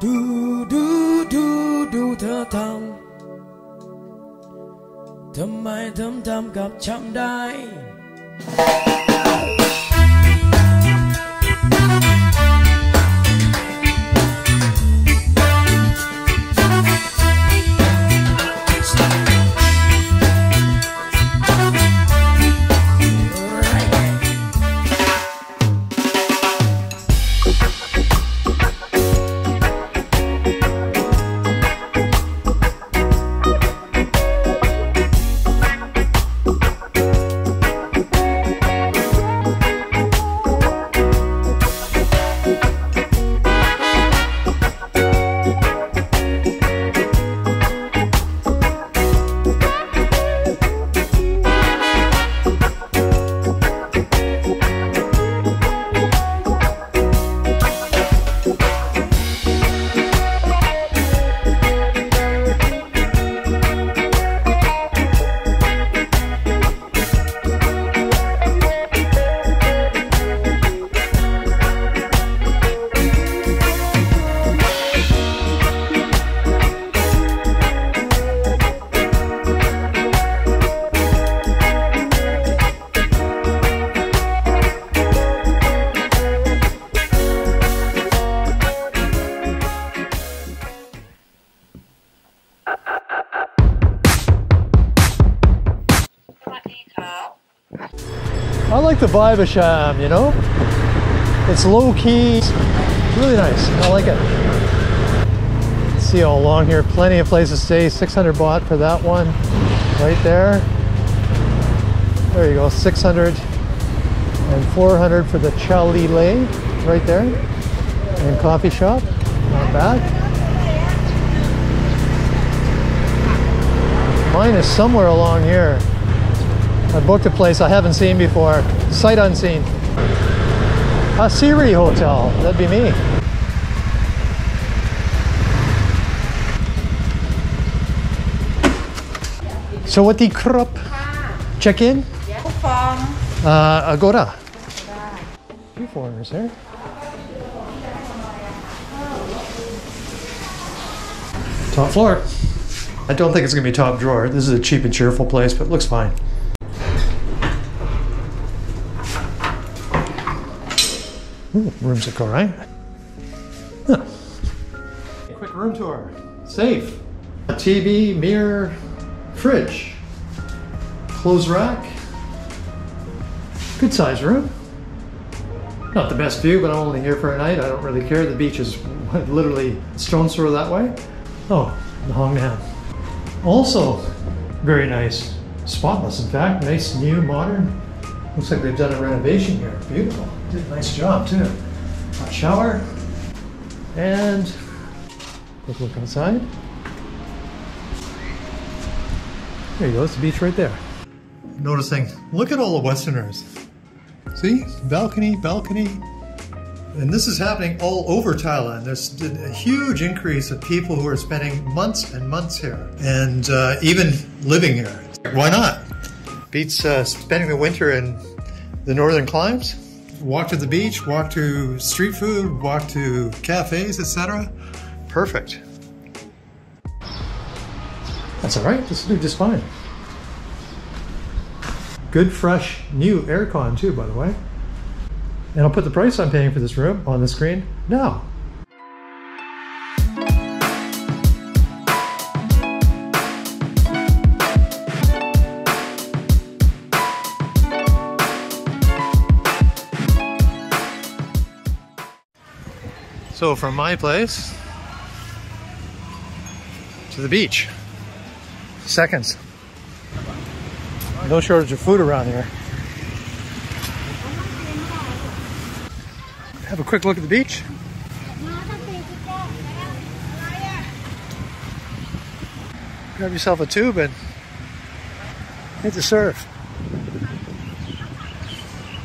Du du du du thơ thầm Thầm mai thầm thầm gặp chạm đai the vibe of Cha-am, you know? It's low key, it's really nice. I like it. See all along here, plenty of places to stay. 600 baht for that one, right there. There you go, 600 and 400 for the Chali Lay, right there. And coffee shop, not bad. Mine is somewhere along here. I booked a place I haven't seen before, sight unseen. A Siri hotel, that'd be me. So what the krop? Check in? Uh, Agoda. A few foreigners here. Top floor. I don't think it's going to be top drawer. This is a cheap and cheerful place, but looks fine. Ooh, rooms are cool, right? Huh. Quick room tour. Safe. A TV, mirror, fridge, clothes rack. Good sized room. Not the best view, but I'm only here for a night. I don't really care. The beach is literally stone's throw that way. Oh, the Hong Nam. Also, very nice. Spotless, in fact. Nice, new, modern. Looks like they've done a renovation here. Beautiful. Did a nice job, too. Hot shower. And quick look outside. There you go. It's the beach right there. Noticing, look at all the Westerners. See? Balcony, balcony. And this is happening all over Thailand. There's a huge increase of people who are spending months and months here and uh, even living here. Why not? Beats uh, spending the winter in the northern climes. Walk to the beach, walk to street food, walk to cafes, etc. Perfect. That's all right. This will do just fine. Good, fresh, new aircon too, by the way. And I'll put the price I'm paying for this room on the screen now. So from my place to the beach, seconds. No shortage of food around here. Have a quick look at the beach. Grab yourself a tube and hit the surf.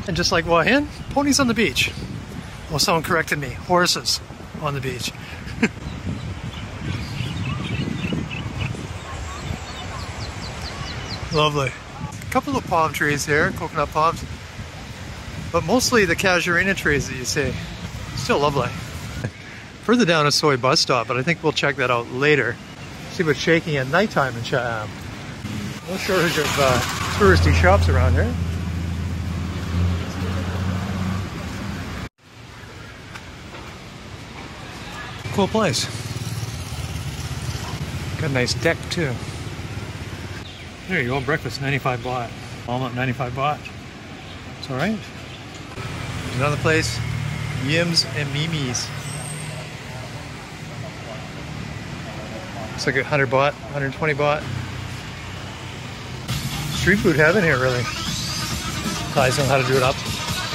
And just like Hua Hin, ponies on the beach. Well, someone corrected me. Horses on the beach. Lovely. A couple of palm trees here, coconut palms. But mostly the casuarina trees that you see. Still lovely. Further down is Soi bus stop, but I think we'll check that out later. See what's shaking at nighttime in Cha-am. No shortage of uh, touristy shops around here. Cool place. Got a nice deck too. There you go, breakfast 95 baht. Omelette 95 baht. It's alright. Another place, Yims and Mimi's. It's like 100 baht, 120 baht. Street food heaven here, really. Guys know how to do it up.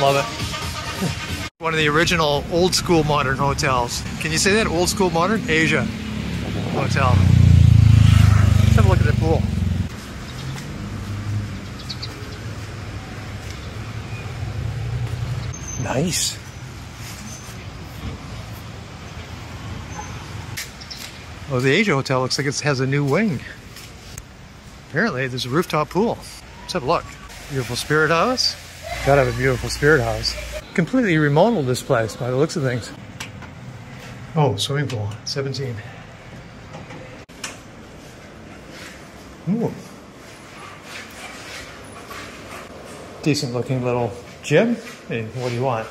Love it. One of the original old school modern hotels. Can you say that? Old school modern? Asia Hotel. Let's have a look at the pool. Nice. Well, the Asia Hotel looks like it has a new wing. Apparently, there's a rooftop pool. Let's have a look. Beautiful spirit house. Gotta have a beautiful spirit house. Completely remodeled this place by the looks of things. Oh, swimming pool, 17. Ooh. Decent looking little gym. Hey, what do you want?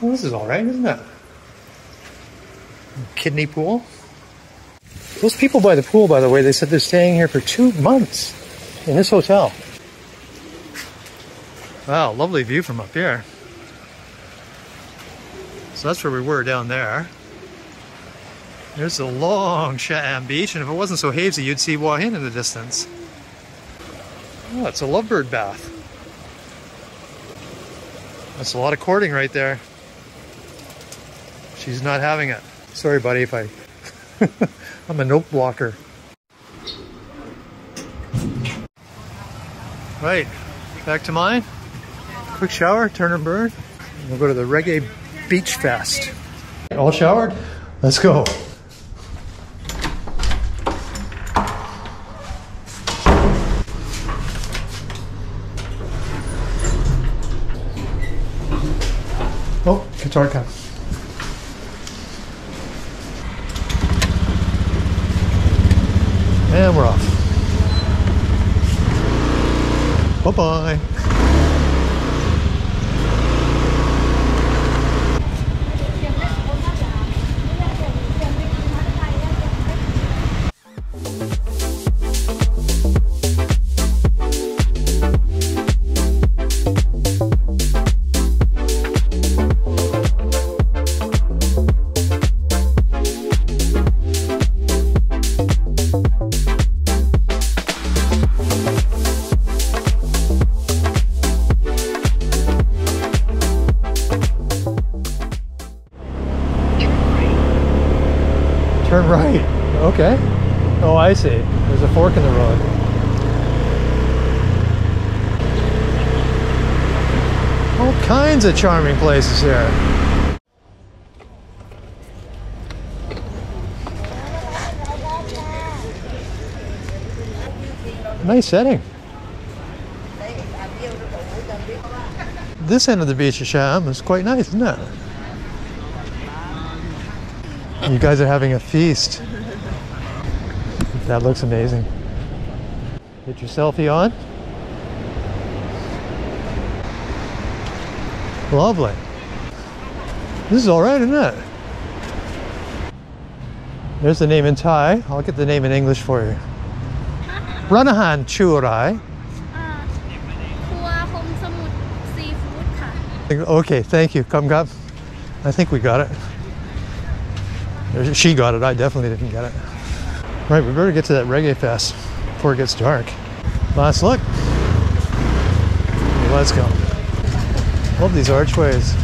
Well, this is all right, isn't it? Kidney pool. Those people by the pool, by the way, they said they're staying here for two months in this hotel. Wow, lovely view from up here. So that's where we were down there. There's a long Cha-am beach, and if it wasn't so hazy, you'd see Hua Hin in the distance. Oh, it's a lovebird bath. That's a lot of courting right there. She's not having it. Sorry, buddy, if I... I'm a note blocker. Right, back to mine. Quick shower, turn and burn. We'll go to the Reggae Beach Fest. All showered? Let's go. Oh, guitar cup. And we're off. Bye bye I see. There's a fork in the road. All kinds of charming places here. Nice setting. This end of the beach of Cha-am is quite nice, isn't it? You guys are having a feast. That looks amazing. Get your selfie on. Lovely. This is all right, isn't it? There's the name in Thai. I'll get the name in English for you. Ranahan Churai. Okay, thank you. Come. I think we got it. She got it. I definitely didn't get it. Right, we better get to that reggae fest before it gets dark. Last look. Let's go. Love these archways.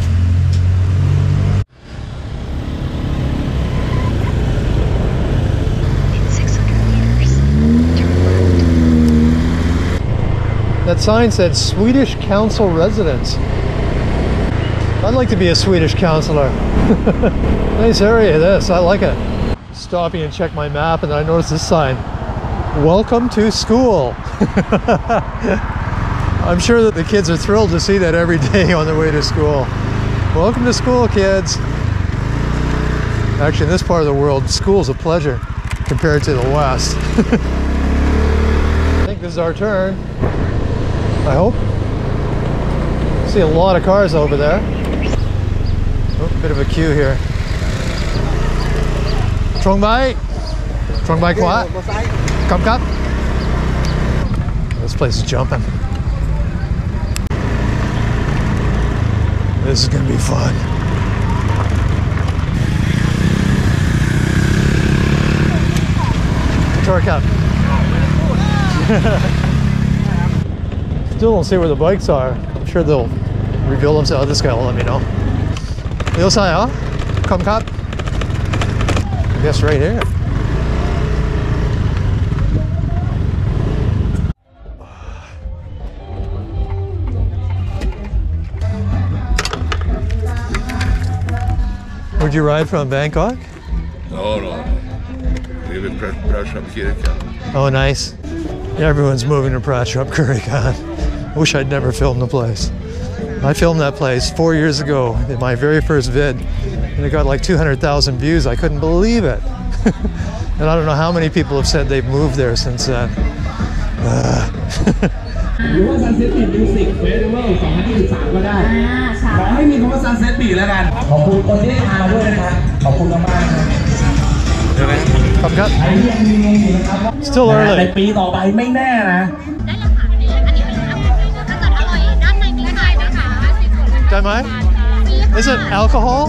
In 600 meters, turn left. That sign said Swedish Council Residence. I'd like to be a Swedish councillor. nice area this, I like it. Stopping and check my map and then I noticed this sign. Welcome to school. I'm sure that the kids are thrilled to see that every day on their way to school. Welcome to school, kids. Actually, in this part of the world, school's a pleasure compared to the West. I think this is our turn. I hope. See a lot of cars over there. Oh, bit of a queue here. Tròn vai. Tròn vai quá. Come cấp. This place is jumping. This is gonna be fun. Torque up. Still don't see where the bikes are. I'm sure they'll reveal themselves. This guy will let me know. Liêu sai. I guess right here. Where'd you ride from? Bangkok? No, no. We live in Pra- Prasham Oh, nice. Everyone's moving to Kurikan. I wish I'd never filmed the place. I filmed that place four years ago in my very first vid, and it got like 200,000 views. I couldn't believe it. and I don't know how many people have said they've moved there since then. หรือว่า Sunset Beat Music Festival 2023 ก็ได้ ขอให้มีคำว่า Sunset Beat แล้วกัน ขอบคุณคนที่ได้มาด้วยนะครับ ขอบคุณมากๆนะครับ Come cut. ใครที่ยังมีงงอยู่นะครับว่า Still early ในปีต่อไปไม่แน่นะ ได้ราคาอันนี้อันนี้เป็นอัพเดทถ้าเกิดอร่อยด้านในมีขายนะคะ Done mine? Is it alcohol?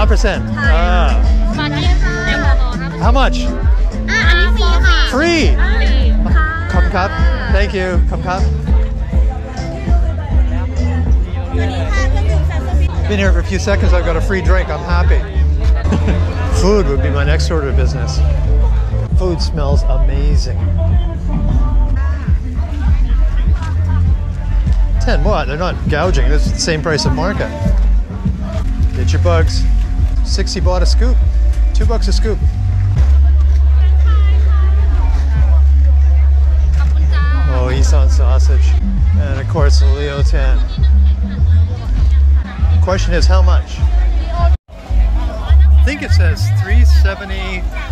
5%. Ah. บาร์ตี้ค่ะแอลกอฮอล์ค่ะ How much? อ่าอันนี้ฟรีค่ะ Free. ฟรีค่ะ Come cup. Thank you. Come cup. Been here for a few seconds. I've got a free drink. I'm happy. Food would be my next order of business. Food smells amazing. Ten what? They're not gouging. This is the same price at market. Get your bugs. 60 bought a scoop. Two bucks a scoop. Oh, he's on sausage. And of course, Leo 10. Question is, how much? I think it says 370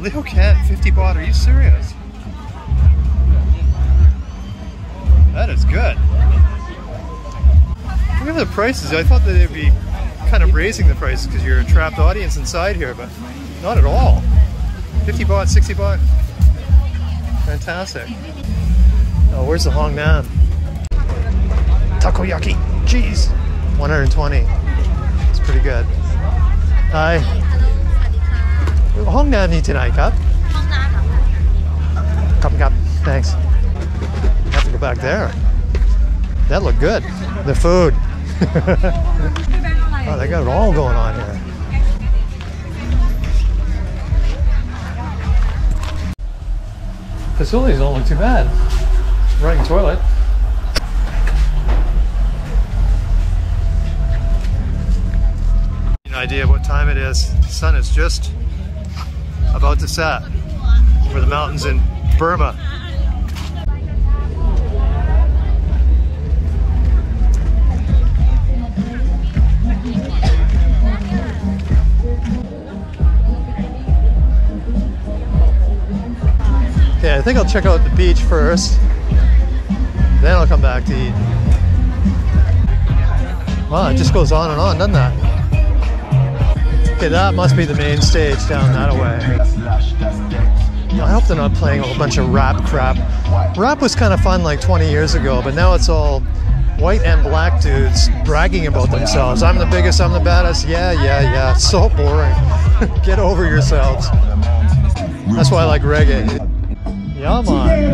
Leo Cat, 50 baht. Are you serious? That is good. Look at the prices. I thought that they'd be kind of raising the prices because you're a trapped audience inside here, but not at all. 50 baht, 60 baht. Fantastic. Oh, where's the Hong Nam? Takoyaki. Jeez. 120. It's pretty good. Hi. ห้องน้ำนี่ที่ไหนครับ ห้องน้ำเหรอคะ Come, come. Thanks. Have to go back there. That looked good. The food. oh, they got it all going on here. Facilities don't look too bad. Running toilet. An idea of what time it is. The sun is just about to set for the mountains in Burma. Okay, I think I'll check out the beach first. Then I'll come back to eat. Wow, it just goes on and on, doesn't that? Okay, that must be the main stage down that way. I hope they're not playing a whole bunch of rap crap. Rap was kind of fun like 20 years ago, but now it's all white and black dudes bragging about themselves. I'm the biggest, I'm the baddest. Yeah, yeah, yeah. So boring. Get over yourselves. That's why I like reggae. Yeah, man.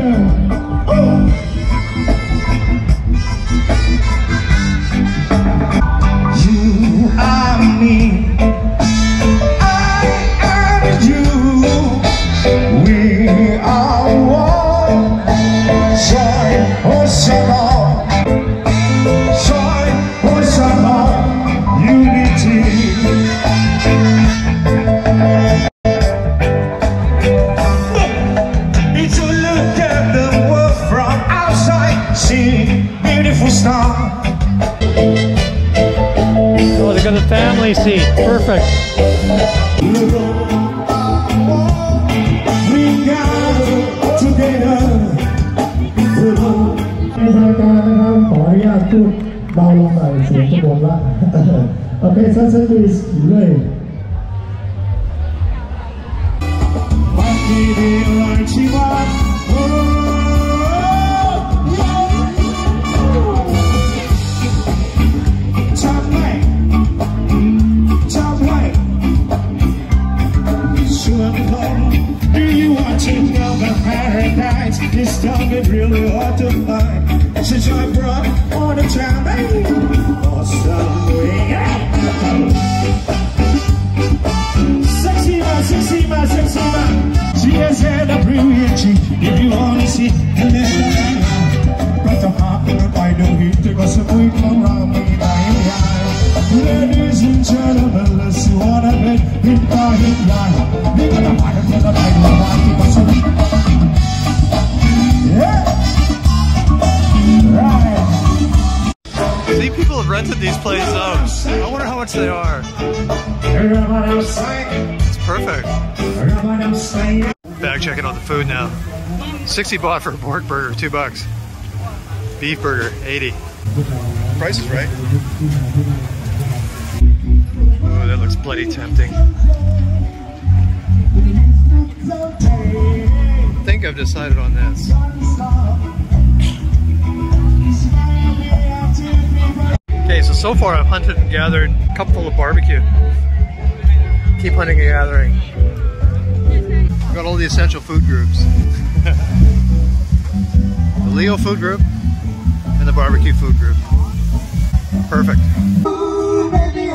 60 baht for a pork burger, two bucks. Beef burger, 80. Price is right. Oh, that looks bloody tempting. I think I've decided on this. Okay, so so far I've hunted and gathered a cup full of barbecue. Keep hunting and gathering. I've got all the essential food groups. Leo Food Group and the Barbecue Food Group. Perfect. Ooh, baby,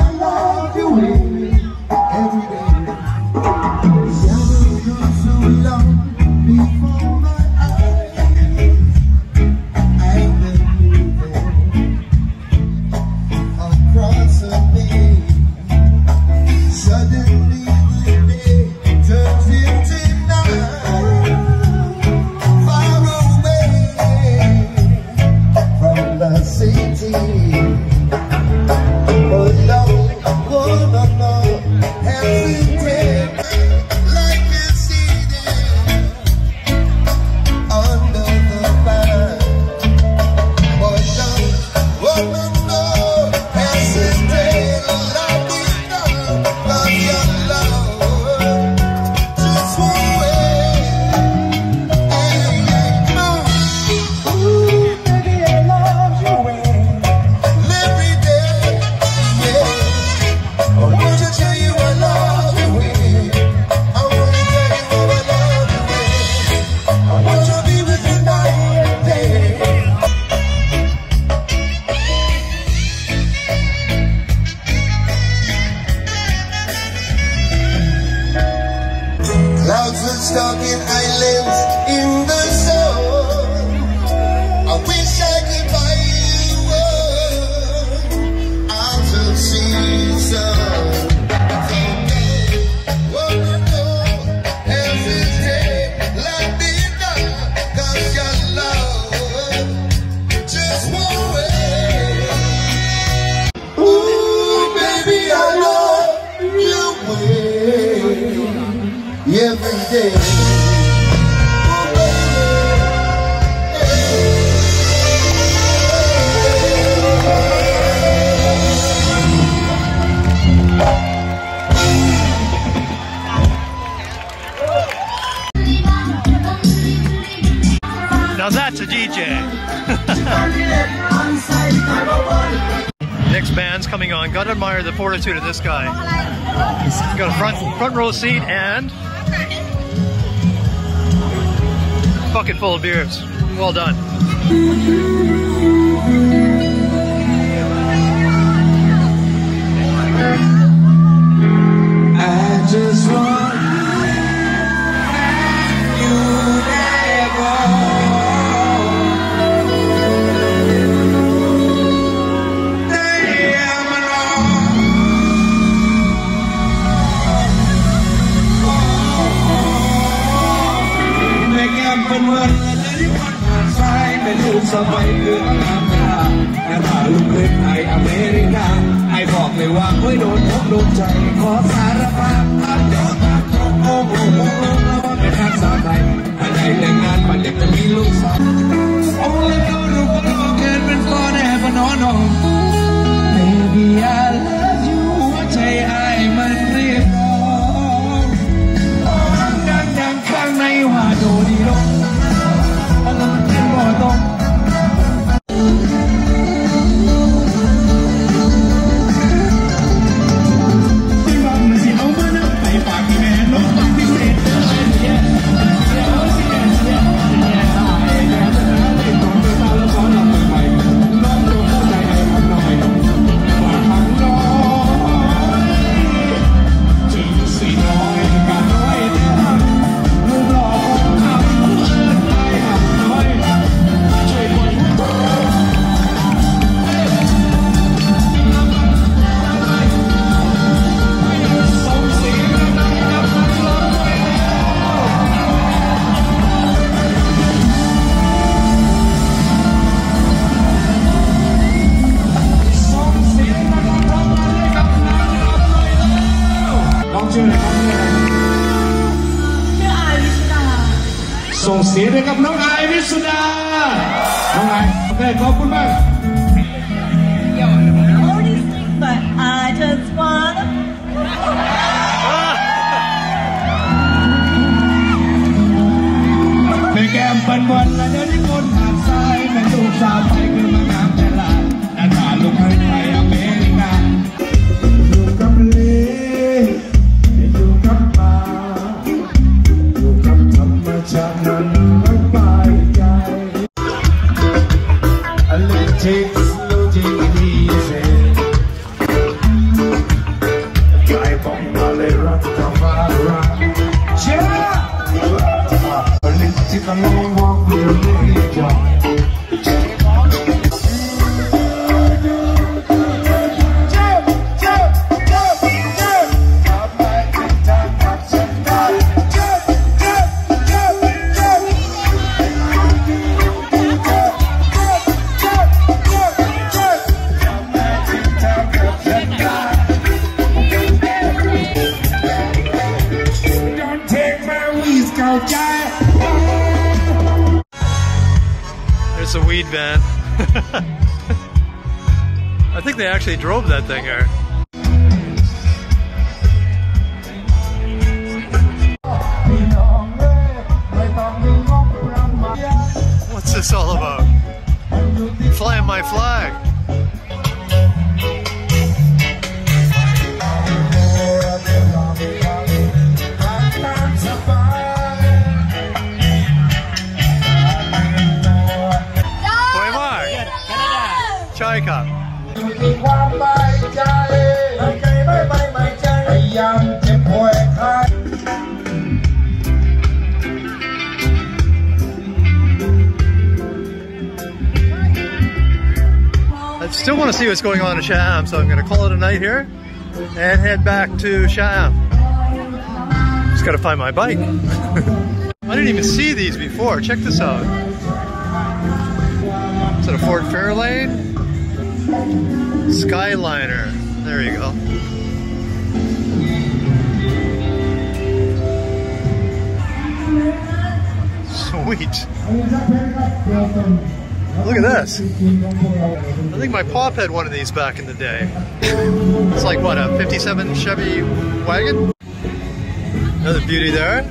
fortitude of this guy. He's got a front, front row seat and fucking full of beers. Well done. I just want I think they actually drove that thing here. What's this all about? Flying my flag. still want to see what's going on in Cha-am, so I'm going to call it a night here and head back to Cha-am. Just got to find my bike. I didn't even see these before. Check this out. Is at a Ford Fairlane? Skyliner. There you go. Sweet. Look at this. I think my pop had one of these back in the day. it's like, what, a 57 Chevy wagon? Another beauty there.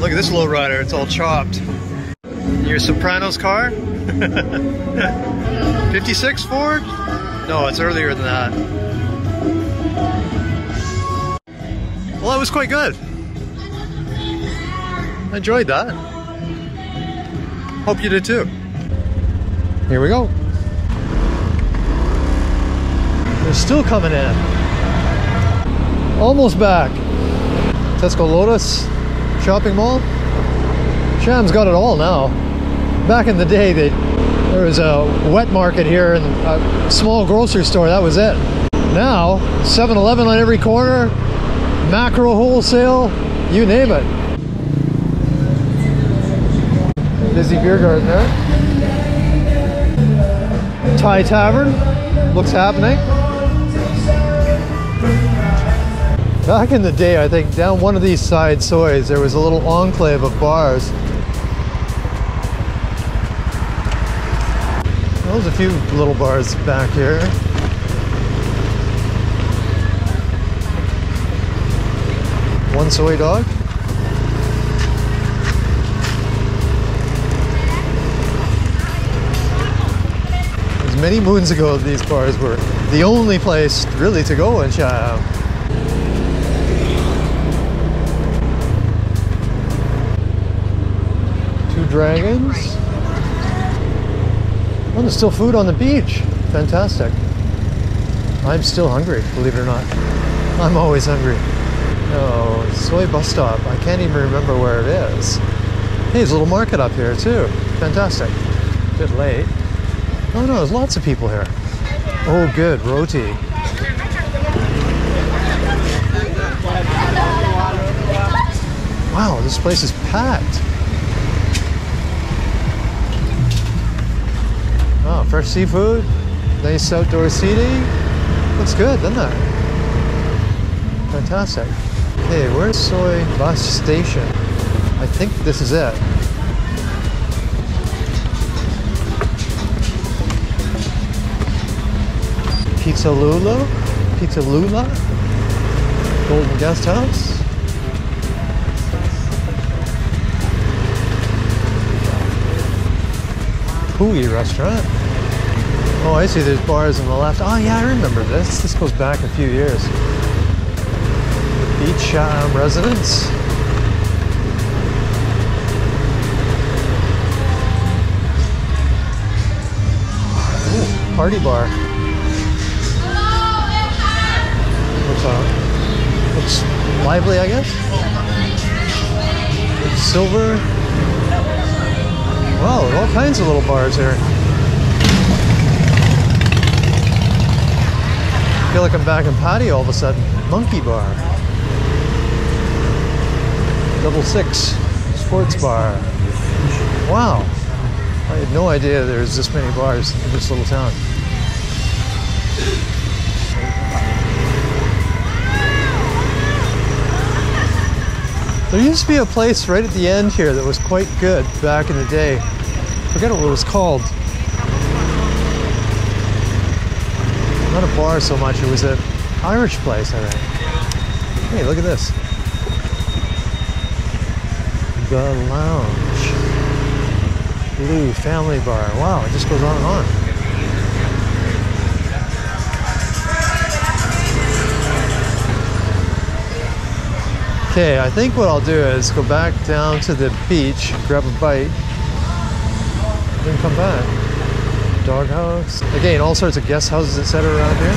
Look at this lowrider, it's all chopped. Your Sopranos car? 56 Ford? No, it's earlier than that. Well, that was quite good. I enjoyed that. Hope you did too. Here we go. They're still coming in. Almost back. Tesco Lotus shopping mall. Cha-am's got it all now. Back in the day, they, there was a wet market here and a small grocery store, that was it. Now, 7-Eleven on every corner, Makro wholesale, you name it. Busy beer garden there. Thai Tavern looks happening. Back in the day, I think down one of these side sois, there was a little enclave of bars. There's a few little bars back here. One soi dog. Many moons ago these bars were the only place really to go in Cha-am. Two dragons. Oh, there's still food on the beach. Fantastic. I'm still hungry, believe it or not. I'm always hungry. Oh, soi bus stop. I can't even remember where it is. Hey, there's a little market up here too. Fantastic. Bit late. Oh no, there's lots of people here. Oh good, roti. Wow, this place is packed. Oh, fresh seafood, nice outdoor seating. Looks good, doesn't it? Fantastic. Okay, where's Soi Bus Station? I think this is it. Pizza Lula? Pizza Lula? Golden Guest House? Pui restaurant. Oh, I see there's bars on the left. Oh, yeah, I remember this. This goes back a few years. Beach um, residence. Ooh, party bar. Lively, I guess. Silver. Wow, all kinds of little bars here. feel like I'm back in Patty all of a sudden. Monkey Bar. Double Six Sports Bar. Wow. I had no idea there's this many bars in this little town. There used to be a place right at the end here that was quite good back in the day. forget what it was called. Not a bar so much, it was an Irish place, I think. Hey, look at this. The Lounge. Blue Family Bar. Wow, it just goes on and on. Okay, I think what I'll do is go back down to the beach, grab a bite, then come back. Doghouse. Again, all sorts of guest houses, etc. around here.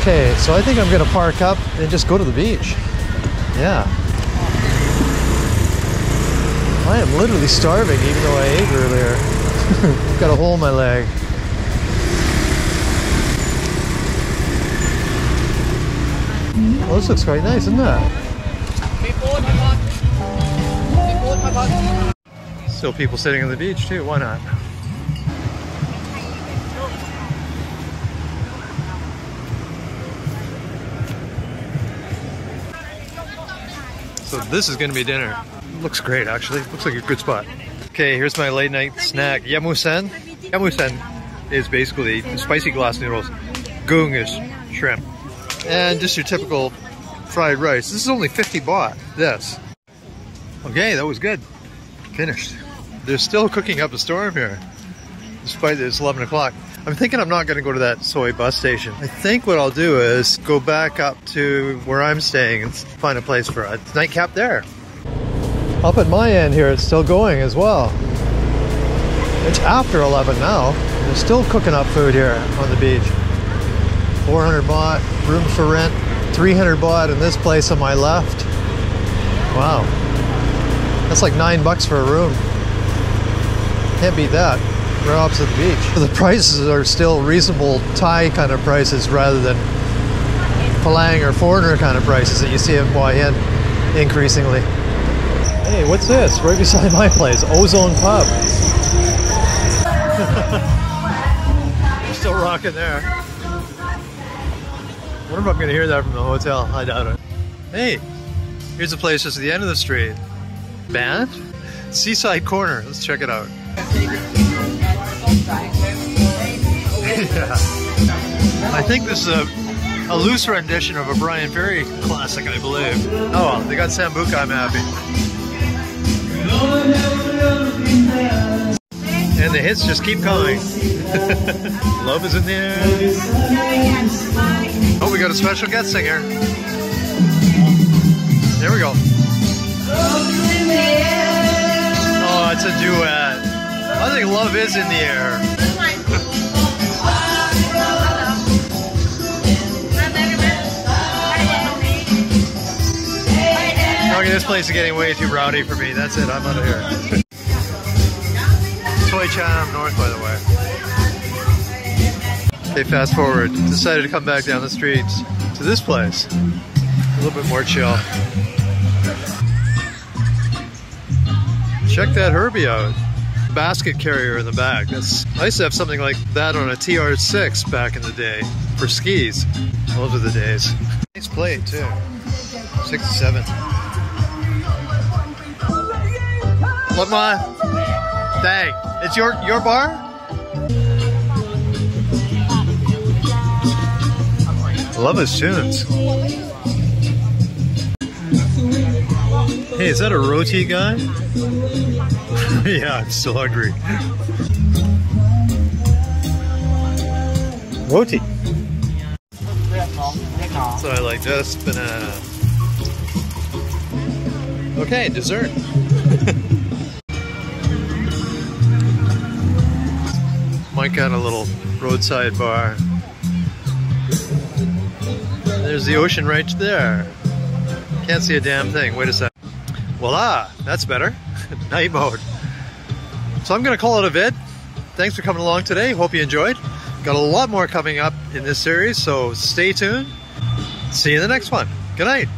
Okay, so I think I'm gonna park up and just go to the beach. Yeah. I am literally starving even though I ate earlier. Got a hole in my leg. Well, this looks quite nice, isn't it? Still people sitting on the beach too, why not? So this is gonna be dinner. Looks great actually, looks like a good spot. Okay, here's my late night snack. Yamusen. Yamusen is basically spicy glass noodles. Gung is shrimp. And just your typical fried rice. This is only 50 baht, this. Okay, that was good. Finished. They're still cooking up a storm here, despite it's 11 o'clock. I'm thinking I'm not going to go to that soi bus station. I think what I'll do is go back up to where I'm staying and find a place for a nightcap there. Up at my end here, it's still going as well. It's after 11 now. They're still cooking up food here on the beach. 400 baht, room for rent, 300 baht in this place on my left. Wow. That's like nine bucks for a room. Can't beat that. Right opposite the beach. The prices are still reasonable Thai kind of prices rather than Falang or foreigner kind of prices that you see in Hua increasingly. Hey, what's this? Right beside my place, Ozone Pub. Still rocking there. Wonder if I'm gonna hear that from the hotel. I doubt it. Hey, here's a place just at the end of the street. Band? Seaside Corner. Let's check it out. yeah. I think this is a, a loose rendition of a Bryan Ferry classic, I believe. Oh, they got Sambuca, I'm happy. And the hits just keep coming. Love is in the air. Oh, we got a special guest singer. There we go. Oh, it's a duet. I think love is in the air. Okay, this place is getting way too rowdy for me. That's it. I'm out of here. Toy Chatham North, by the way. Fast forward. Decided to come back down the street to this place. A little bit more chill. Check that Herbie out. Basket carrier in the back. That's I used to have something like that on a TR6 back in the day for skis. Those are the days. Nice plate too. 67. Look man. Dang. It's your your bar? Love his tunes. Hey, is that a roti guy? yeah, I'm still hungry. Roti. So I like this banana. Uh, okay, dessert. Mike got a little roadside bar. There's the ocean right there. Can't see a damn thing. Wait a sec. Voila, that's better. Night mode. So I'm going to call it a vid. Thanks for coming along today. Hope you enjoyed. Got a lot more coming up in this series, so stay tuned. See you in the next one. Good night.